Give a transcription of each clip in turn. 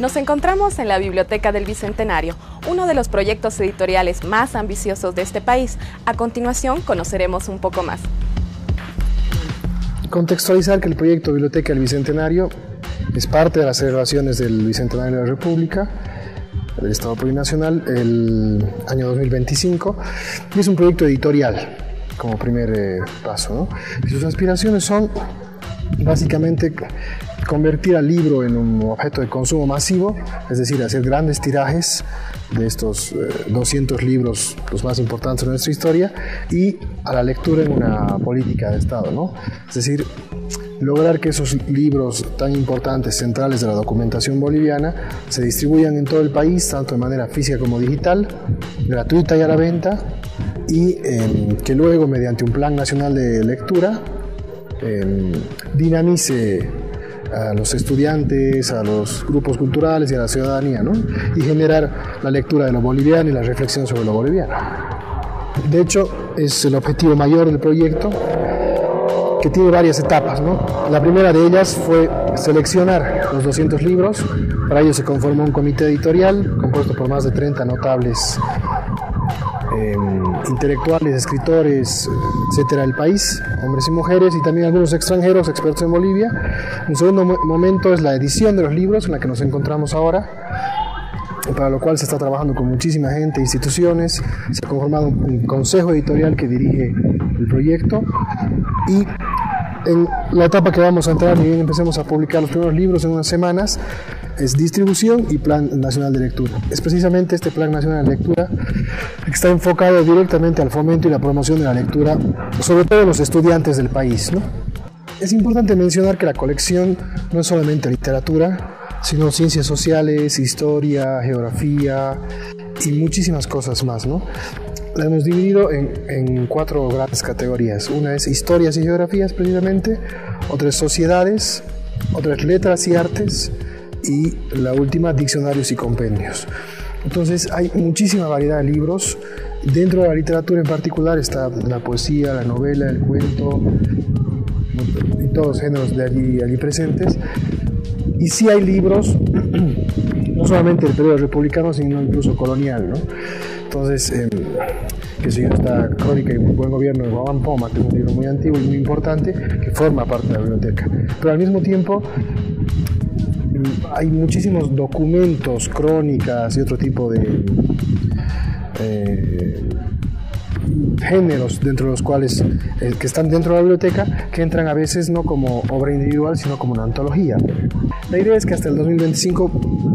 Nos encontramos en la Biblioteca del Bicentenario, uno de los proyectos editoriales más ambiciosos de este país. A continuación conoceremos un poco más. Contextualizar que el proyecto Biblioteca del Bicentenario es parte de las celebraciones del Bicentenario de la República del Estado Plurinacional el año 2025 y es un proyecto editorial como primer eh, paso. Y sus aspiraciones son básicamente convertir al libro en un objeto de consumo masivo, es decir, hacer grandes tirajes de estos 200 eh, libros, los más importantes de nuestra historia, y a la lectura en una política de Estado, ¿no? Es decir, lograr que esos libros tan importantes, centrales de la documentación boliviana, se distribuyan en todo el país, tanto de manera física como digital, gratuita y a la venta, y em, que luego, mediante un plan nacional de lectura, em, dinamice a los estudiantes, a los grupos culturales y a la ciudadanía, ¿no? y generar la lectura de lo boliviano y la reflexión sobre lo boliviano. De hecho, es el objetivo mayor del proyecto que tiene varias etapas. ¿no? La primera de ellas fue seleccionar los 200 libros. Para ello se conformó un comité editorial compuesto por más de 30 notables eh, intelectuales, escritores, etcétera, del país, hombres y mujeres, y también algunos extranjeros expertos en Bolivia. Un segundo momento es la edición de los libros en la que nos encontramos ahora para lo cual se está trabajando con muchísima gente, instituciones, se ha conformado un consejo editorial que dirige el proyecto y en la etapa que vamos a entrar, y bien empecemos a publicar los primeros libros en unas semanas, es distribución y plan nacional de lectura. Es precisamente este plan nacional de lectura que está enfocado directamente al fomento y la promoción de la lectura, sobre todo los estudiantes del país. ¿no? Es importante mencionar que la colección no es solamente literatura, sino ciencias sociales, historia, geografía y muchísimas cosas más. ¿no? La hemos dividido en, en, cuatro grandes categorías. Una es historias y geografías precisamente, otra es sociedades, otra es letras y artes y la última diccionarios y compendios. Entonces hay muchísima variedad de libros. Dentro de la literatura en particular está la poesía, la novela, el cuento y todos los géneros de allí, allí presentes. Y sí hay libros, no solamente del periodo republicano, sino incluso colonial. ¿no? Entonces, eh, que se esta Crónica y Buen Gobierno de Guamán Poma, que es un libro muy antiguo y muy importante, que forma parte de la biblioteca. Pero al mismo tiempo, hay muchísimos documentos, crónicas y otro tipo de eh, géneros dentro de los cuales eh, que están dentro de la biblioteca que entran a veces no como obra individual sino como una antología. La idea es que hasta el 2025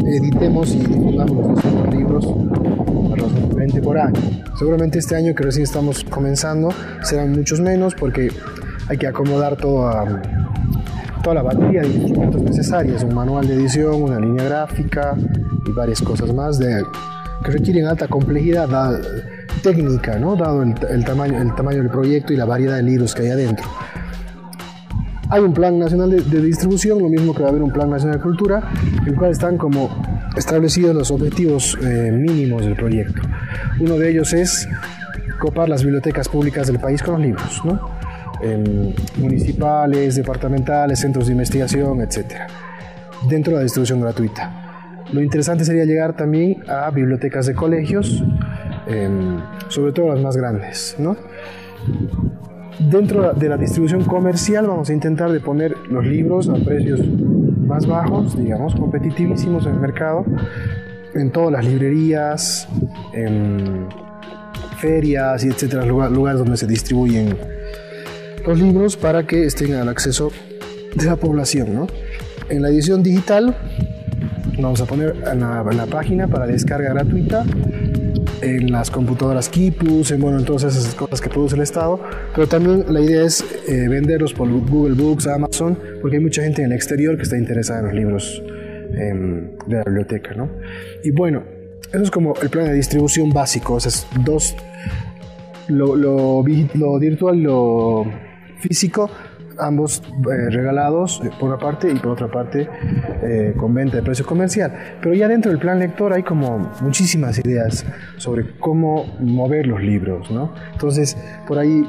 editemos y difundamos los 200 libros aproximadamente por año. Seguramente este año que recién estamos comenzando serán muchos menos porque hay que acomodar todo a toda la batería de instrumentos necesarios, un manual de edición, una línea gráfica y varias cosas más de, que requieren alta complejidad técnica, ¿no? dado el, tamaño, el tamaño del proyecto y la variedad de libros que hay adentro. Hay un plan nacional de, distribución, lo mismo que va a haber un plan nacional de cultura, en el cual están como establecidos los objetivos eh, mínimos del proyecto. Uno de ellos es copar las bibliotecas públicas del país con los libros, ¿no? municipales, departamentales, centros de investigación, etc. Dentro de la distribución gratuita. Lo interesante sería llegar también a bibliotecas de colegios, em, sobre todo las más grandes. ¿no? Dentro de la distribución comercial vamos a intentar de poner los libros a precios más bajos, digamos, competitivísimos en el mercado, en todas las librerías, en ferias y etcétera, lugares donde se distribuyen los libros para que estén al acceso de la población. ¿no? En la edición digital vamos a poner en la, página para descarga gratuita en las computadoras Kipus, en, bueno, en todas esas cosas que produce el Estado, pero también la idea es eh, venderlos por Google Books, Amazon, porque hay mucha gente en el exterior que está interesada en los libros em, de la biblioteca. ¿no? Y bueno, eso es como el plan de distribución básico, esas dos, lo, lo, lo virtual, lo físico, ambos eh, regalados eh, por una parte y por otra parte eh, con venta de precio comercial. Pero ya dentro del plan lector hay como muchísimas ideas sobre cómo mover los libros, ¿no? Entonces, por ahí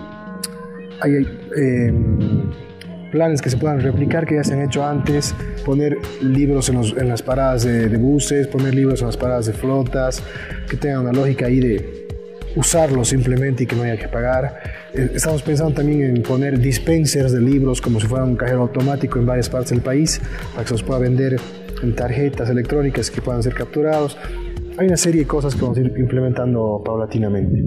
hay planes que se puedan replicar, que ya se han hecho antes, poner libros en, en las paradas de, de, buses, poner libros en las paradas de flotas, que tengan una lógica ahí de usarlo simplemente y que no haya que pagar. Eh, estamos pensando también en poner dispensers de libros como si fuera un cajero automático en varias partes del país, para que se los pueda vender en tarjetas electrónicas que puedan ser capturados. Hay una serie de cosas que vamos a ir implementando paulatinamente.